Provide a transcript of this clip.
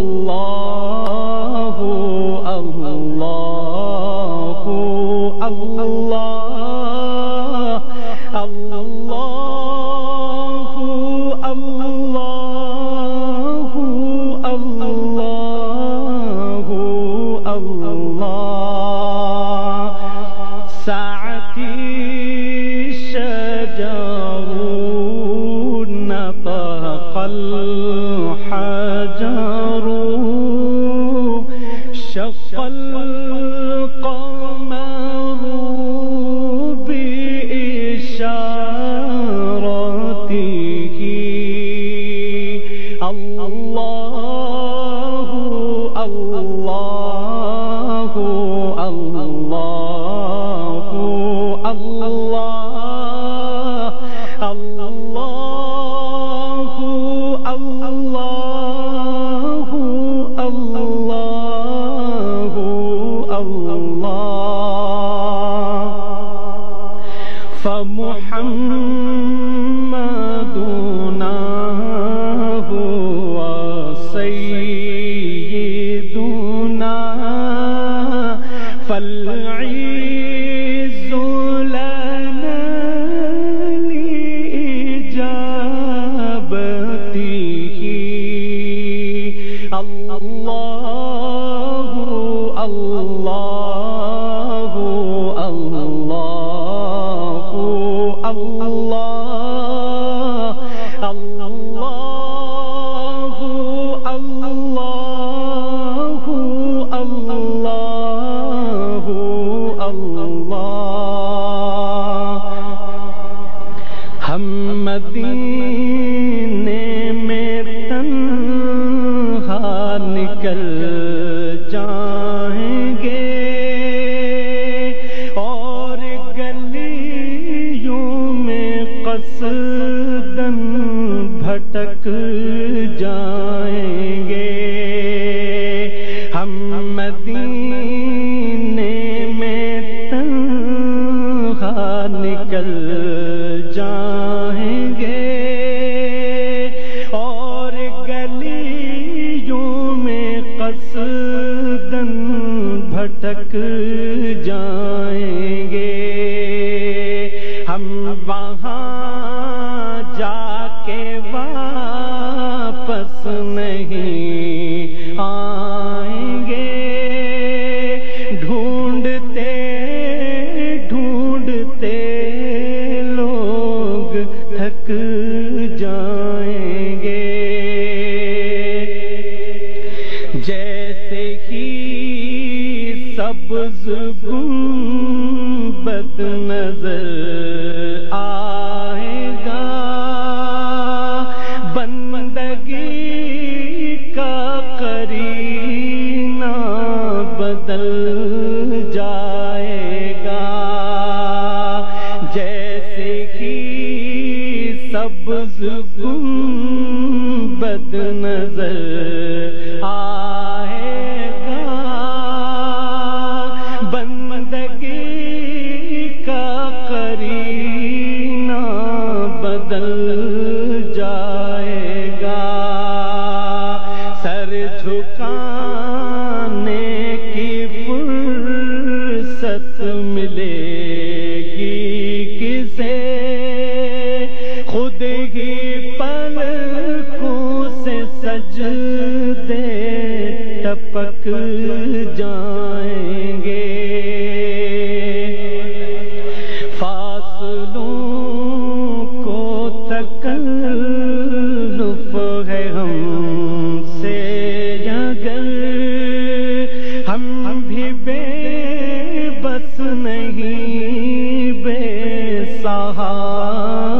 اللہ اللہ اللہ اللہ شق القمر بإشارته. الله الله الله الله. ہم مدین جائیں گے اور گلیوں میں قصدن بھٹک جائیں گے۔ ہم مدینے میں تنہا نکل قصدن بھٹک جائیں گے۔ ہم وہاں جا کے واپس نہیں آئیں گے۔ ڈھونڈتے ڈھونڈتے لوگ تھک جائیں سبز گنبد نظر آئے گا۔ بندگی کا کرینہ بدل جائے گا۔ جیسے ہی سبز گنبد نظر آئے جھکانے کی فرصت ملے گی کسے؟ خود ہی پلکوں سے سجدے ٹپک جائیں گے۔ Allah